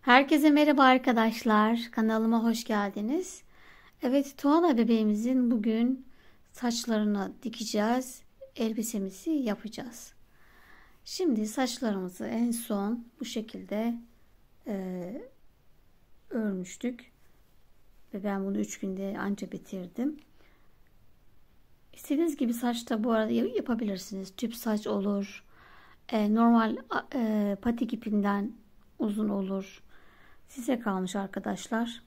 Herkese merhaba arkadaşlar. Kanalıma hoş geldiniz. Evet Tuana bebeğimizin bugün saçlarını dikeceğiz. Elbisemizi yapacağız. Şimdi saçlarımızı en son bu şekilde e, örmüştük. Ve ben bunu 3 günde anca bitirdim. İstediğiniz gibi saç da bu arada yapabilirsiniz. Tüp saç olur. E, normal e, patik ipinden uzun olur. Size kalmış arkadaşlar.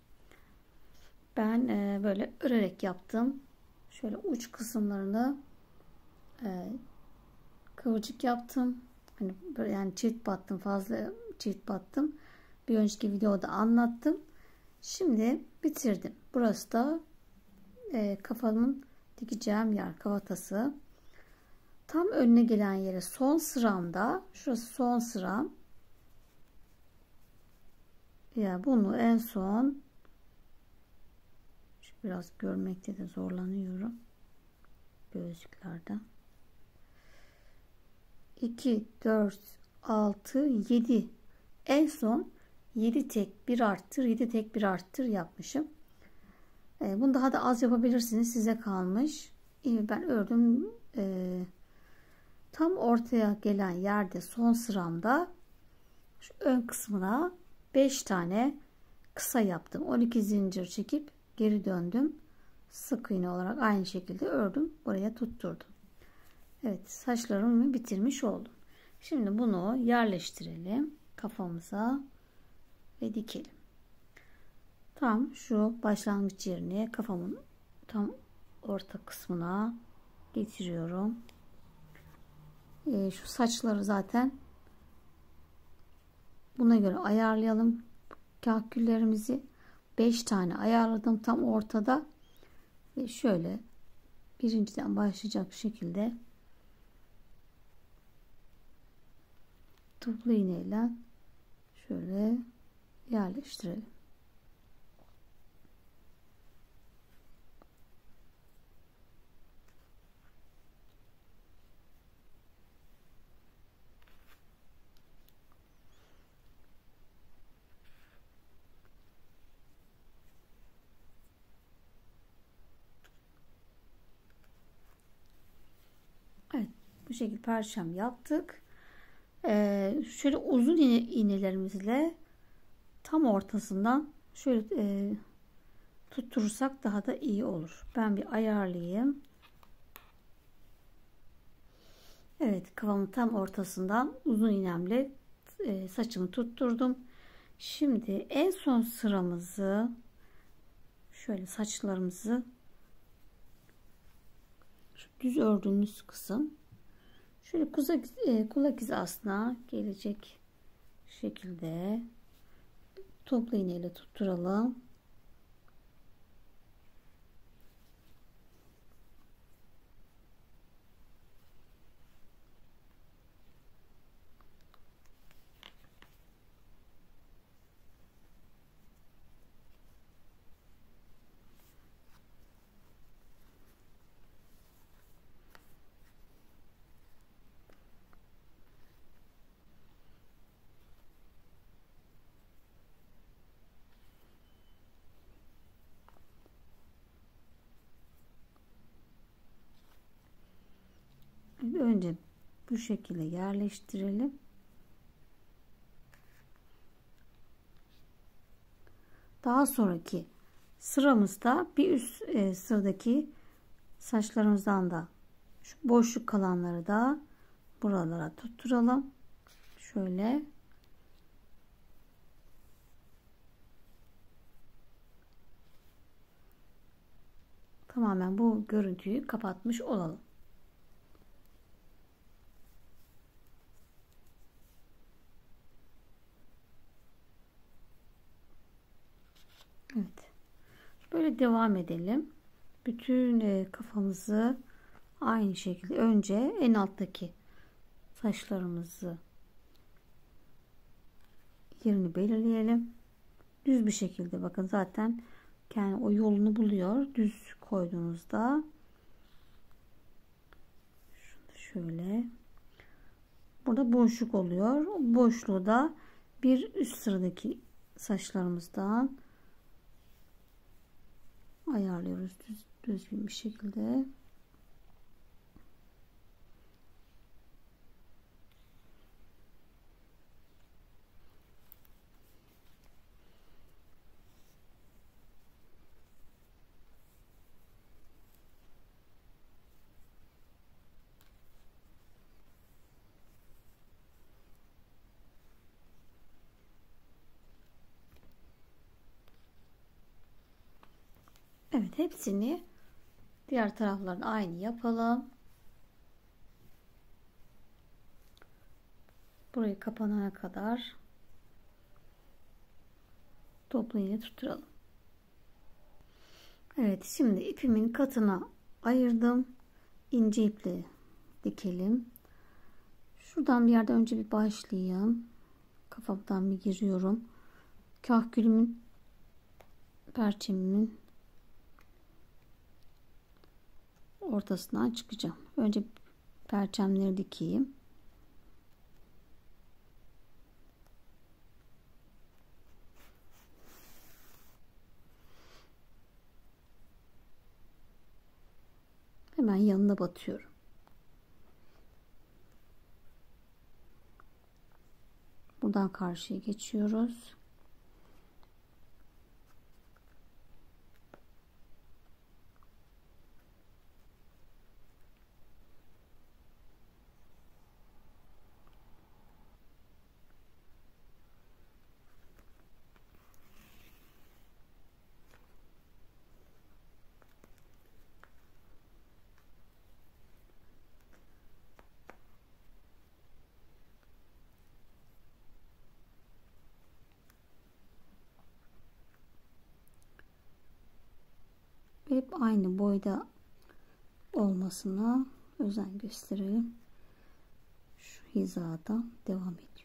Ben e, böyle örerek yaptım. Şöyle uç kısımlarını e, kıvırcık yaptım. Hani yani çift battım fazla çift battım. Bir önceki videoda anlattım. Şimdi bitirdim. Burası da e, kafamın dikeceğim yer kafatası. Tam önüne gelen yere son sıramda şurası son sıram ya bunu en son biraz görmekte de zorlanıyorum gözlüklerden. 2 4 6 7 en son 7 tek 1 arttır 7 tek 1 arttır yapmışım. E, bunu daha da az yapabilirsiniz size kalmış. Ben ördüm. E, tam ortaya gelen yerde son sıramda şu ön kısmına 5 tane kısa yaptım. 12 zincir çekip geri döndüm. Sık iğne olarak aynı şekilde ördüm. Buraya tutturdum. Evet saçlarımı bitirmiş oldum. Şimdi bunu yerleştirelim kafamıza ve dikelim. Tam şu başlangıç yerine kafamın tam orta kısmına getiriyorum. Ee, şu saçları zaten Buna göre ayarlayalım kahküllerimizi. 5 tane ayarladım tam ortada. Ve şöyle birinciden başlayacak şekilde toplu iğneyle şöyle yerleştirelim. Bu şekilde perşem yaptık. Ee, şöyle uzun iğne, iğnelerimizle tam ortasından şöyle e, tutturursak daha da iyi olur. Ben bir ayarlayayım. Evet kıvamı tam ortasından uzun iğnemle e, saçımı tutturdum. Şimdi en son sıramızı şöyle saçlarımızı şu düz ördüğümüz kısım Şöyle kulak, e, kulak hizasına gelecek şekilde toplu iğneyle tutturalım. önce bu şekilde yerleştirelim. Daha sonraki sıramızda bir üst e, sıradaki saçlarımızdan da şu boşluk kalanları da buralara tutturalım. Şöyle tamamen bu görüntüyü kapatmış olalım. Evet. Böyle devam edelim. Bütün e, kafamızı aynı şekilde önce en alttaki saçlarımızı yerini belirleyelim. Düz bir şekilde bakın zaten kendi o yolunu buluyor. Düz koyduğunuzda şöyle burada boşluk oluyor. O boşluğu da bir üst sıradaki saçlarımızdan ayarlıyoruz düz, düzgün bir şekilde. Evet hepsini diğer taraflarını aynı yapalım. Burayı kapanana kadar toplu iğne tutturalım. Evet şimdi ipimin katına ayırdım. ince iple dikelim. Şuradan bir yerde önce bir başlayayım. Kafamdan bir giriyorum. Kahkülümün perçemimin ortasından çıkacağım. Önce perçemleri dikeyim. Hemen yanına batıyorum. Buradan karşıya geçiyoruz. Hep aynı boyda olmasına özen gösterelim. Şu hizada devam edelim.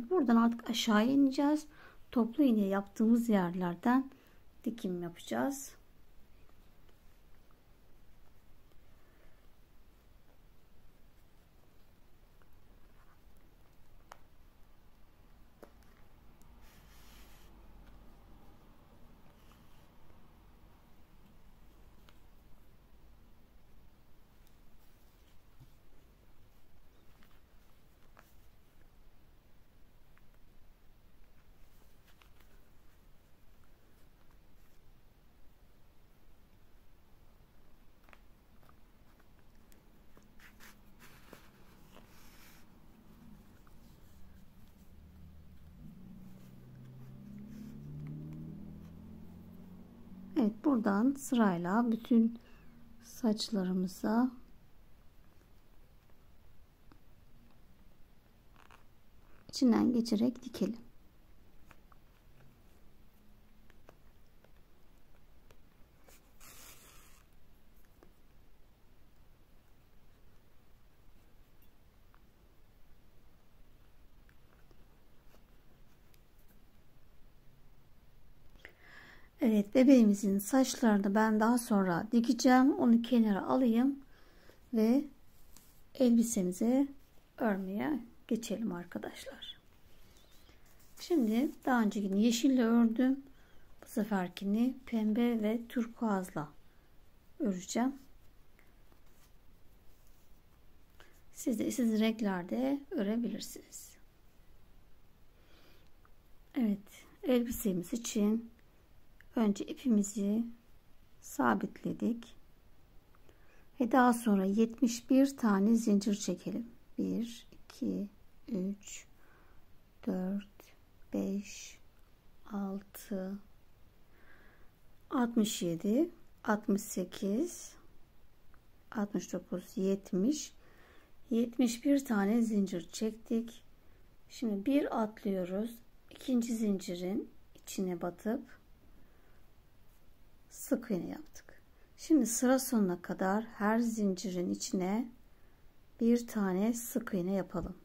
Evet buradan artık aşağı ineceğiz. Toplu iğne yaptığımız yerlerden dikim yapacağız. Evet buradan sırayla bütün saçlarımıza içinden geçerek dikelim. Evet bebeğimizin saçlarını ben daha sonra dikeceğim. Onu kenara alayım ve elbisemize örmeye geçelim arkadaşlar. Şimdi daha öncekini yeşille ördüm. Bu seferkini pembe ve turkuazla öreceğim. Siz de istediğiniz renklerde örebilirsiniz. Evet elbisemiz için önce ipimizi sabitledik ve daha sonra 71 tane zincir çekelim. 1 2 3 4 5 6 67 68 69 70 71 tane zincir çektik. Şimdi bir atlıyoruz. İkinci zincirin içine batıp sık iğne yaptık. Şimdi sıra sonuna kadar her zincirin içine bir tane sık iğne yapalım.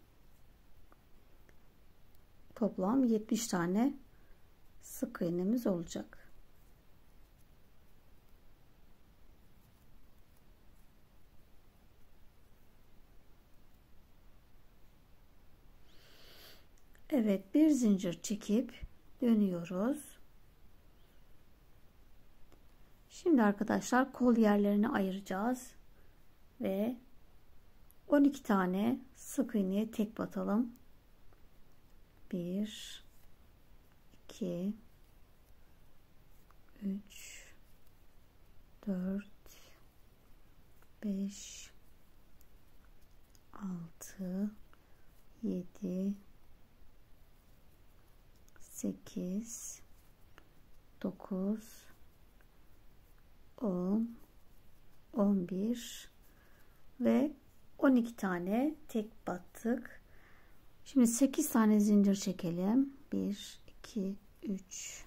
Toplam 70 tane sık iğnemiz olacak. Evet bir zincir çekip dönüyoruz. Şimdi arkadaşlar kol yerlerini ayıracağız ve 12 tane sık iğneye tek batalım. 1 2 3 4 5 6 7 8 9 10 11 ve 12 tane tek battık. Şimdi 8 tane zincir çekelim. 1 2 3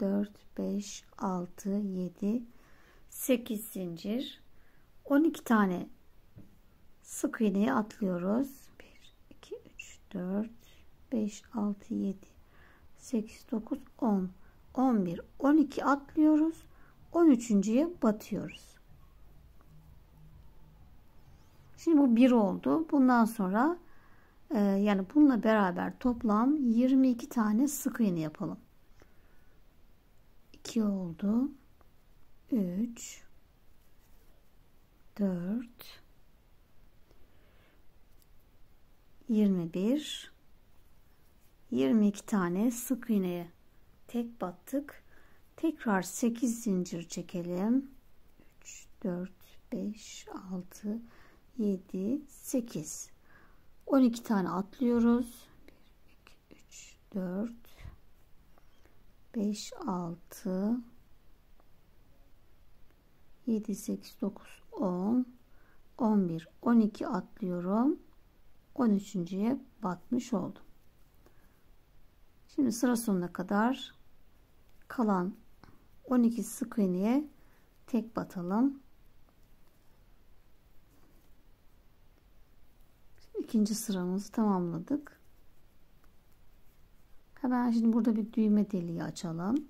4 5 6 7 8 zincir 12 tane sık iğneyi atlıyoruz 1 2 3 4 5, 6, 7, 8, 9, 10, 11, 12 atlıyoruz. 13.ye batıyoruz. Şimdi bu 1 oldu. Bundan sonra e, yani bununla beraber toplam 22 tane sık iğne yapalım. 2 oldu. 3 4 21 22 tane sık iğneye tek battık. Tekrar 8 zincir çekelim. 3 4 5 6 7 8 12 tane atlıyoruz. 1 2 3 4 5 6 7 8 9 10 11 12 atlıyorum. 13.ye batmış oldum. Şimdi sıra sonuna kadar kalan 12 sık iğneye tek batalım. İkinci sıramızı tamamladık. Hemen şimdi burada bir düğme deliği açalım.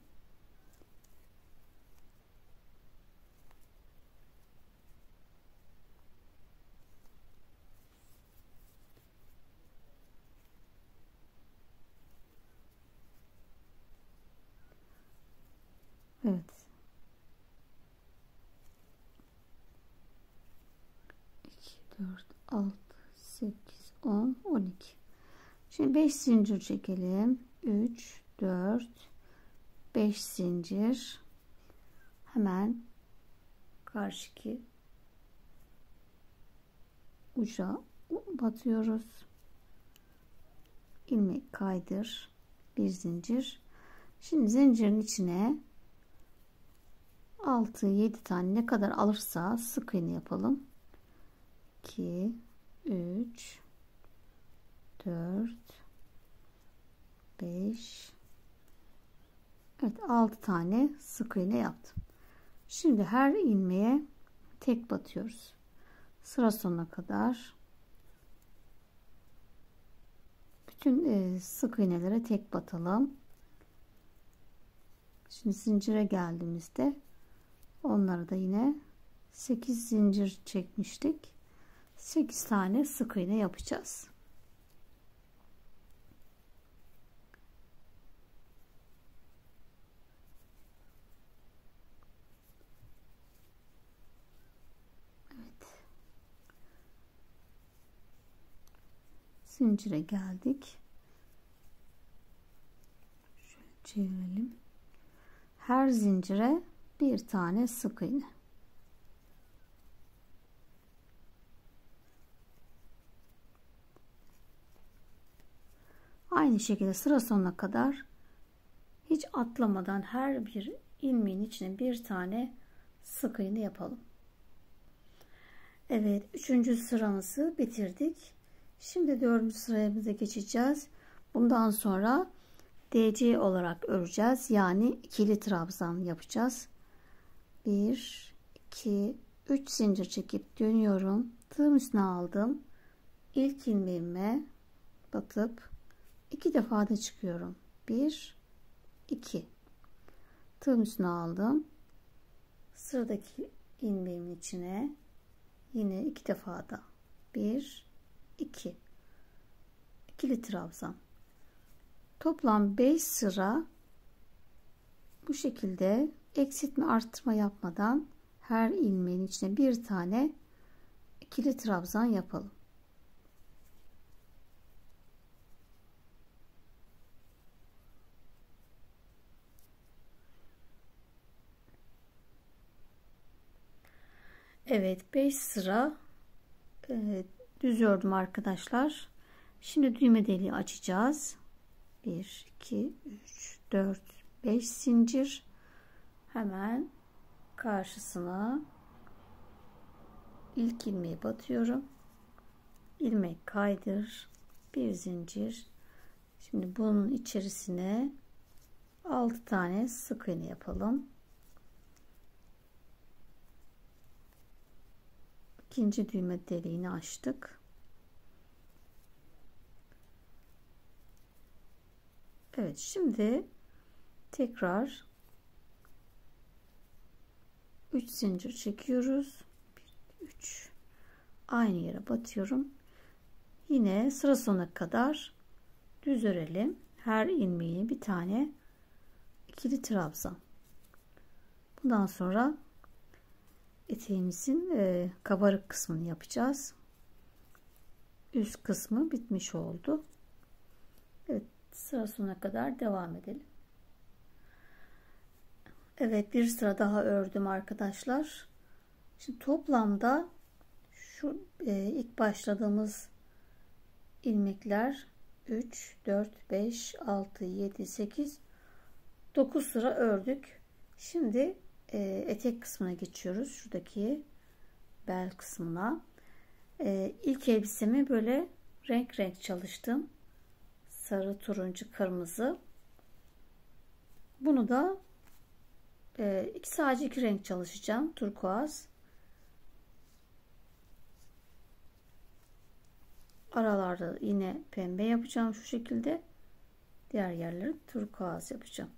Evet. 2, 4, 6, 8, 10, 12. Şimdi 5 zincir çekelim. 3, 4, 5 zincir. Hemen karşıki uca batıyoruz. ilmek kaydır. Bir zincir. Şimdi zincirin içine 6 7 tane ne kadar alırsa sık iğne yapalım 2 3 4 5 Evet 6 tane sık iğne yaptım. Şimdi her ilmeğe tek batıyoruz. Sıra sonuna kadar. Bütün e, sık iğnelere tek batalım. Şimdi zincire geldiğimizde Onları da yine 8 zincir çekmiştik. 8 tane sık iğne yapacağız. Evet. Zincire geldik. çevirelim. Her zincire bir tane sık iğne. Aynı şekilde sıra sonuna kadar hiç atlamadan her bir ilmeğin içine bir tane sık iğne yapalım. Evet, üçüncü sıramızı bitirdik. Şimdi dördüncü sıramıza geçeceğiz. Bundan sonra DC olarak öreceğiz. Yani ikili trabzan yapacağız. 1 2 3 zincir çekip dönüyorum. Tığım üstüne aldım. İlk ilmeğime batıp iki defa da çıkıyorum. 1 2 Tığım üstüne aldım. Sıradaki ilmeğimin içine yine iki defa da 1 2 ikili trabzan Toplam 5 sıra bu şekilde eksiltme arttırma yapmadan her ilmeğin içine bir tane ikili trabzan yapalım. Evet 5 sıra e, düz ördüm arkadaşlar. Şimdi düğme deliği açacağız. 1 2 3 4 5 zincir. Hemen karşısına ilk ilmeği batıyorum. İlmek kaydır. Bir zincir. Şimdi bunun içerisine 6 tane sık iğne yapalım ikinci düğme deliğini açtık Evet şimdi tekrar 3 zincir çekiyoruz. 3 aynı yere batıyorum. Yine sıra sonuna kadar düz örelim. Her ilmeğini bir tane ikili trabzan. Bundan sonra eteğimizin e, kabarık kısmını yapacağız. Üst kısmı bitmiş oldu. Evet sıra sonuna kadar devam edelim. Evet bir sıra daha ördüm arkadaşlar. Şimdi toplamda şu e, ilk başladığımız ilmekler 3 4 5 6 7 8 9 sıra ördük. Şimdi e, etek kısmına geçiyoruz. Şuradaki bel kısmına. E, ilk elbisemi böyle renk renk çalıştım sarı, turuncu, kırmızı. Bunu da e, iki, sadece iki renk çalışacağım. Turkuaz. Aralarda yine pembe yapacağım şu şekilde. Diğer yerleri turkuaz yapacağım.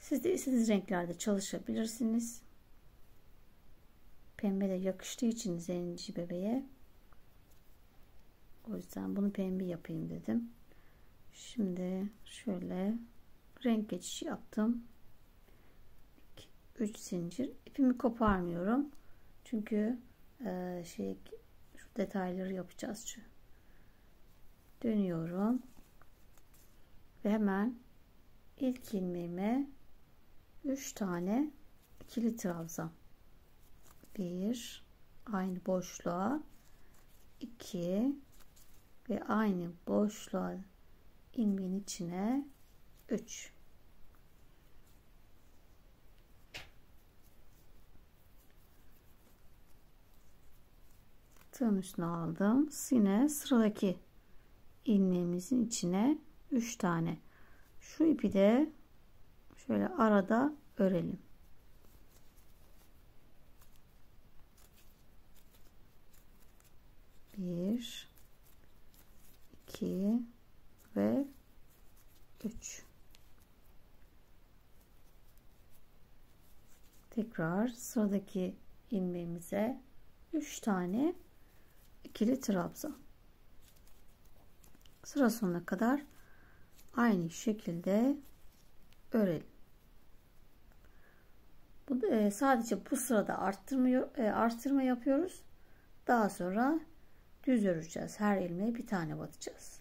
Siz de istediğiniz renklerde çalışabilirsiniz. Pembe de yakıştığı için zenci bebeğe. O yüzden bunu pembe yapayım dedim. Şimdi şöyle renk geçişi yaptım. 3 zincir. ipimi koparmıyorum. Çünkü e, şey şu detayları yapacağız. Şu. Dönüyorum. Ve hemen ilk ilmeğime 3 tane ikili trabzan. 1 aynı boşluğa. 2 ve aynı boşluğa ilmeğin içine. 3 tığın üstüne aldım. Yine sıradaki ilmeğimizin içine 3 tane. Şu ipi de şöyle arada örelim. Bir iki ve 3 tekrar sıradaki ilmeğimize 3 tane ikili trabzan. Sıra sonuna kadar aynı şekilde örelim e, sadece bu sırada arttırmıyor e, arttırma yapıyoruz daha sonra düz öreceğiz her ilmeğe bir tane batacağız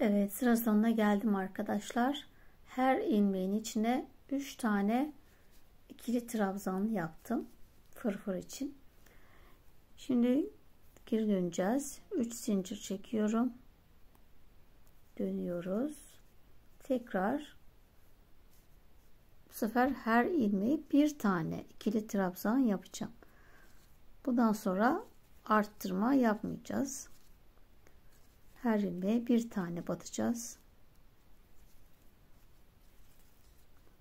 Evet sıra sonuna geldim arkadaşlar. Her ilmeğin içine 3 tane ikili trabzan yaptım. Fırfır için. Şimdi geri döneceğiz. 3 zincir çekiyorum. Dönüyoruz. Tekrar bu sefer her ilmeği bir tane ikili trabzan yapacağım. Bundan sonra arttırma yapmayacağız. Her ilmeğe bir tane batacağız.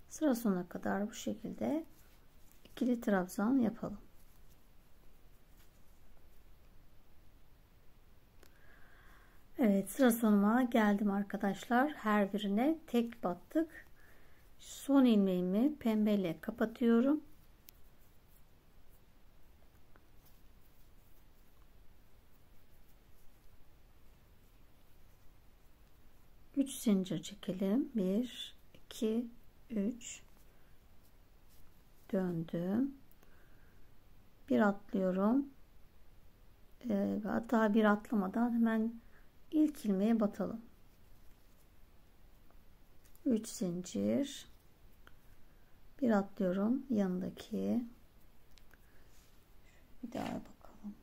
Sıra sonuna kadar bu şekilde ikili trabzan yapalım. Evet sıra sonuma geldim arkadaşlar. Her birine tek battık. Son ilmeğimi pembeyle kapatıyorum. 3 zincir çekelim. 1 2 3 döndüm. Bir atlıyorum. Ee, hatta bir atlamadan hemen ilk ilmeğe batalım. 3 zincir bir atlıyorum yanındaki. Bir daha bakalım.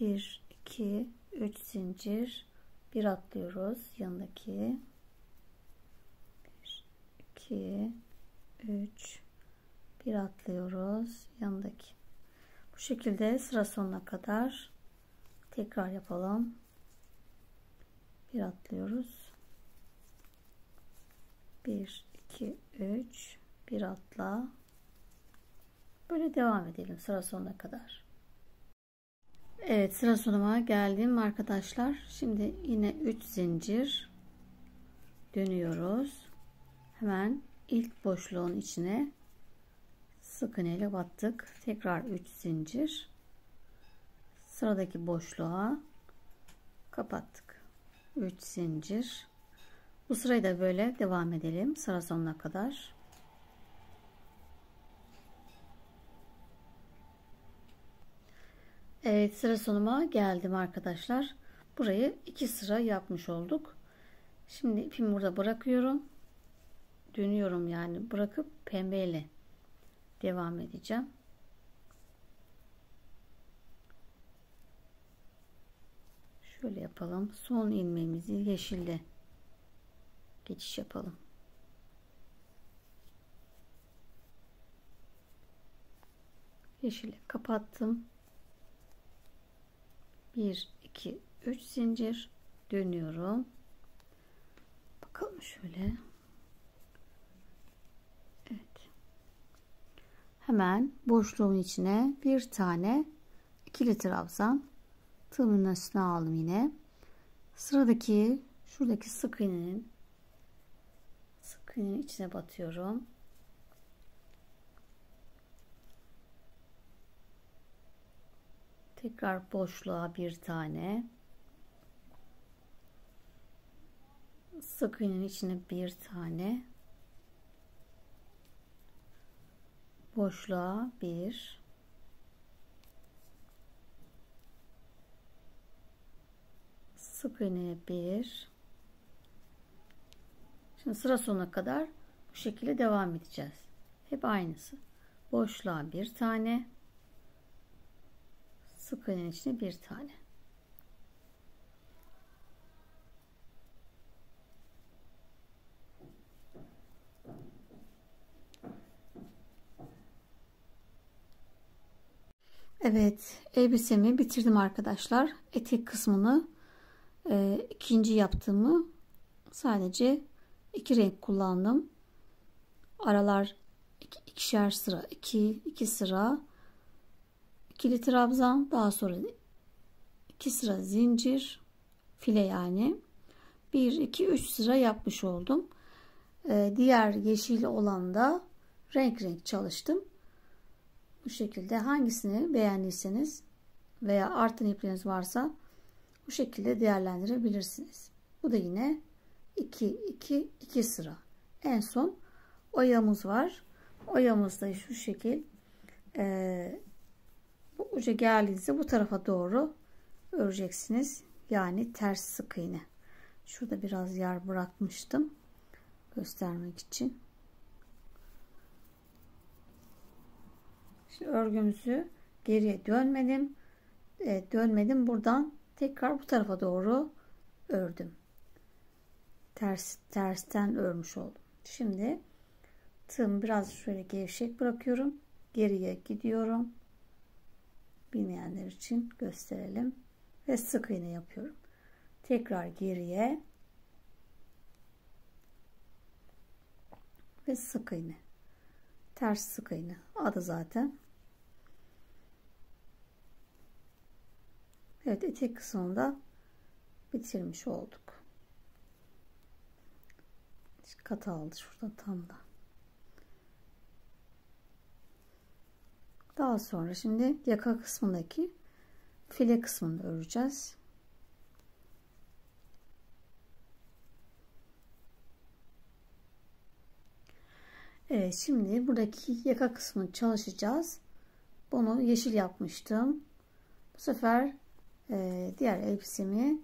1 2 3 zincir. Bir atlıyoruz yanındaki. 1 2 3 bir atlıyoruz yanındaki. Bu şekilde sıra sonuna kadar tekrar yapalım. Bir atlıyoruz 1 2 3 bir atla böyle devam edelim sıra sonuna kadar Evet sıra sonuma geldim arkadaşlar. Şimdi yine 3 zincir dönüyoruz. Hemen ilk boşluğun içine sık iğne ile battık. Tekrar 3 zincir. Sıradaki boşluğa kapattık. 3 zincir. Bu sırayı da böyle devam edelim sıra sonuna kadar. Evet sıra sonuma geldim arkadaşlar. Burayı iki sıra yapmış olduk. Şimdi ipimi burada bırakıyorum. Dönüyorum yani bırakıp pembeyle devam edeceğim. Şöyle yapalım. Son ilmeğimizi yeşille geçiş yapalım. Yeşile kapattım. 1 2 3 zincir. Dönüyorum. Bakalım şöyle. Evet. Hemen boşluğun içine bir tane ikili trabzan tığımın üstüne aldım yine. Sıradaki şuradaki sık iğnenin iğnenin içine batıyorum. Tekrar boşluğa bir tane. Sık iğnenin içine bir tane. Boşluğa bir. Sık iğneye bir şimdi sıra sonuna kadar bu şekilde devam edeceğiz hep aynısı boşluğa bir tane sık iğnenin içine bir tane. Evet elbisemi bitirdim arkadaşlar. Etek kısmını e, ikinci yaptığımı sadece iki renk kullandım. Aralar iki, ikişer sıra iki, iki sıra. İkili trabzan daha sonra iki sıra zincir file yani. 1 2 3 sıra yapmış oldum. Ee, diğer yeşil olan da renk renk çalıştım. Bu şekilde hangisini beğendiyseniz veya artan ipleriniz varsa bu şekilde değerlendirebilirsiniz. Bu da yine 2 2 2 sıra en son oyamız var oyamız da şu şekil e, bu uca geldiğinizde bu tarafa doğru öreceksiniz. Yani ters sık iğne. Şurada biraz yer bırakmıştım. Göstermek için. Şimdi örgümüzü geriye dönmedim. E, dönmedim. Buradan tekrar bu tarafa doğru ördüm. Ters, tersten örmüş oldum. Şimdi tığımı biraz şöyle gevşek bırakıyorum. Geriye gidiyorum. Bilmeyenler için gösterelim. Ve sık iğne yapıyorum. Tekrar geriye ve sık iğne. Ters sık iğne. Adı zaten. Evet etek kısmında bitirmiş olduk. Kat aldı şurada tam da. Daha sonra şimdi yaka kısmındaki file kısmını öreceğiz. Evet şimdi buradaki yaka kısmını çalışacağız. Bunu yeşil yapmıştım. Bu sefer e, diğer elbisemi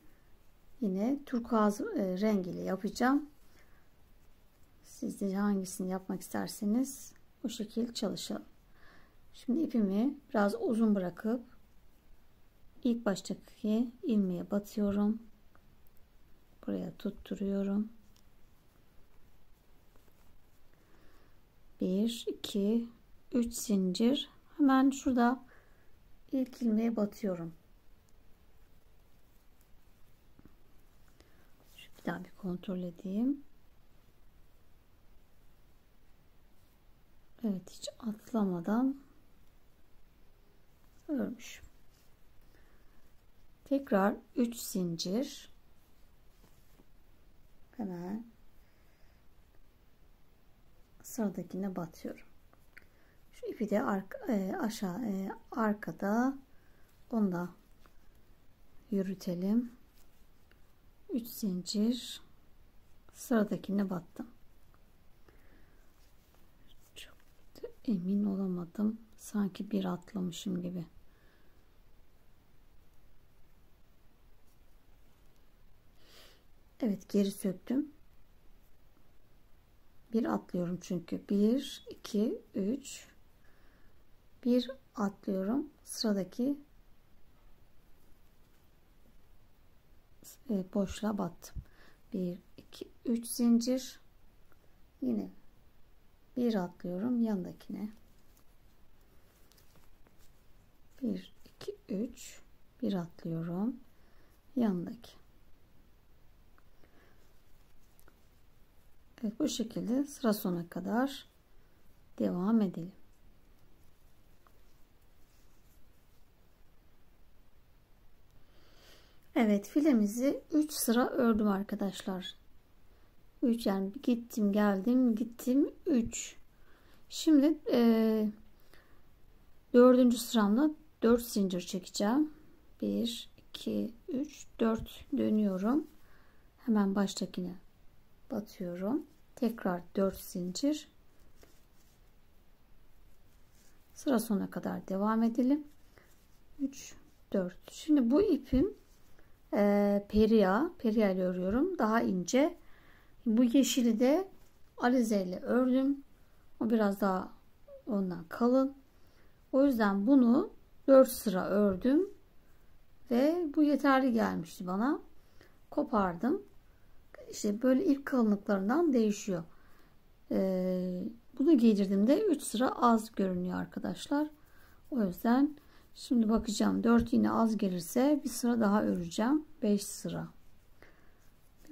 yine turkuaz e, rengiyle yapacağım. Siz de hangisini yapmak isterseniz bu şekilde çalışalım. Şimdi ipimi biraz uzun bırakıp ilk baştaki ilmeğe batıyorum. Buraya tutturuyorum. 1 2 3 zincir hemen şurada ilk ilmeğe batıyorum. Şu bir daha bir kontrol edeyim. Evet hiç atlamadan örmüş. Tekrar 3 zincir hemen sıradakine batıyorum. Şu ipi de arka, e, aşağı e, arkada onu da yürütelim. 3 zincir sıradakine battım. Çok da emin olamadım. Sanki bir atlamışım gibi. Evet geri söktüm. Bir atlıyorum çünkü. 1, 2, 3. Bir atlıyorum. Sıradaki e, boşluğa battım. 1, 2, 3 zincir. Yine bir atlıyorum yanındakine. 1, 2, 3. Bir atlıyorum. Yanındaki. Evet bu şekilde sıra sona kadar devam edelim. Evet filemizi 3 sıra ördüm arkadaşlar. 3 yani gittim geldim gittim 3. Şimdi e, dördüncü sıramda 4 zincir çekeceğim. 1 2 3 4 dönüyorum. Hemen baştakine batıyorum. Tekrar 4 zincir. Sıra sona kadar devam edelim. 3 4. Şimdi bu ipim e, periya, periya örüyorum. Daha ince. Bu yeşili de alize ile ördüm. O biraz daha ondan kalın. O yüzden bunu 4 sıra ördüm. Ve bu yeterli gelmişti bana. Kopardım işte böyle ip kalınlıklarından değişiyor. Ee, bunu giydirdiğimde 3 sıra az görünüyor arkadaşlar. O yüzden şimdi bakacağım 4 yine az gelirse bir sıra daha öreceğim. 5 sıra.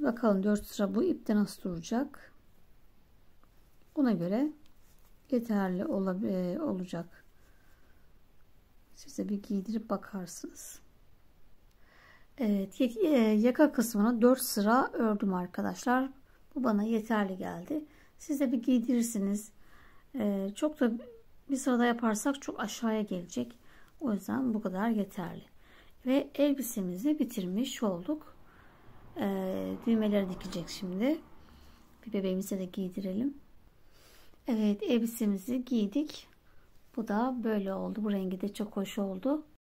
Bir bakalım 4 sıra bu ipte nasıl duracak. Buna göre yeterli e, olacak. Size bir giydirip bakarsınız. Evet yaka kısmını 4 sıra ördüm arkadaşlar. Bu bana yeterli geldi. Siz bir giydirirsiniz. E, çok da bir sırada yaparsak çok aşağıya gelecek. O yüzden bu kadar yeterli. Ve elbisemizi bitirmiş olduk. E, düğmeleri dikecek şimdi. Bir bebeğimize de giydirelim. Evet elbisemizi giydik. Bu da böyle oldu. Bu rengi de çok hoş oldu.